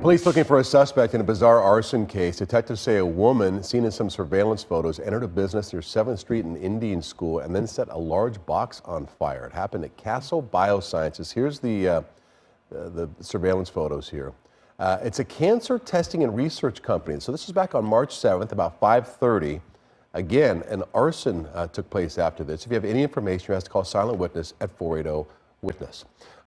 Police looking for a suspect in a bizarre arson case. Detectives say a woman seen in some surveillance photos entered a business near 7th Street and Indian School and then set a large box on fire. It happened at Castle Biosciences. Here's the, uh, uh the surveillance photos here. Uh, it's a cancer testing and research company. So this was back on March 7th, about 5:30. Again, an arson uh, took place after this. If you have any information, you have to call Silent Witness at 480 Witness.